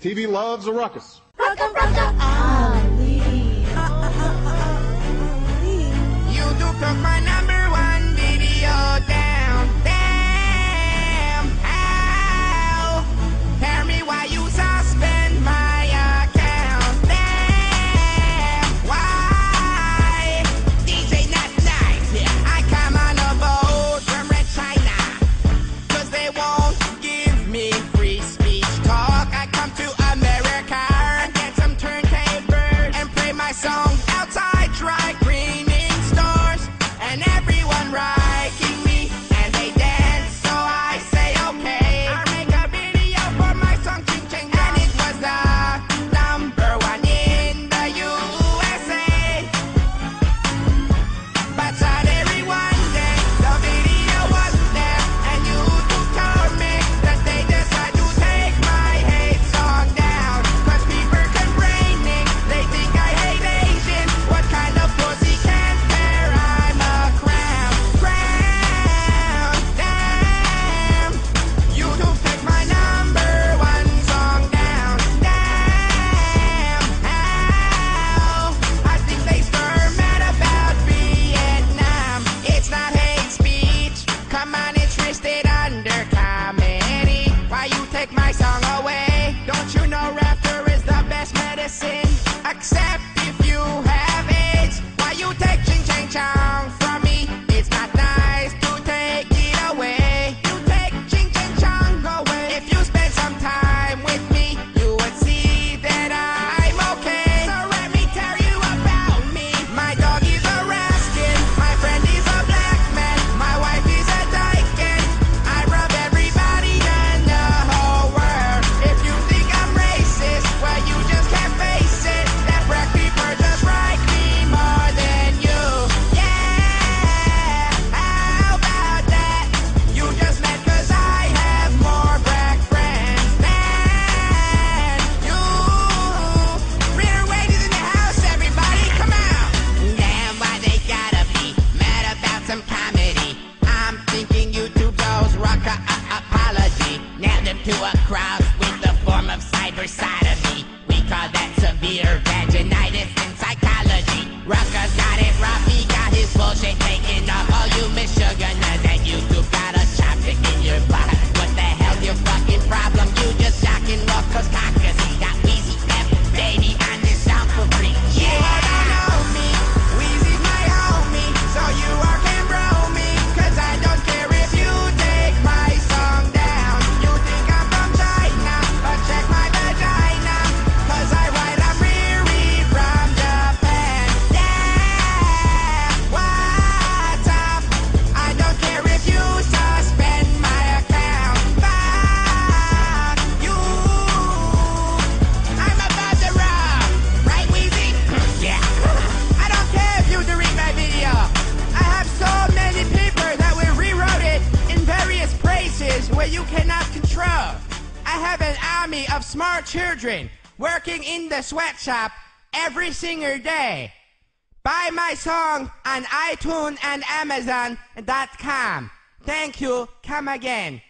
TV loves a ruckus. to a cross with the form of cyber sodomy. We call that severe vaginitis in psychology. Rucka got it, Rafi got his bullshit taken off. army of smart children working in the sweatshop every single day. Buy my song on iTunes and Amazon.com. Thank you. Come again.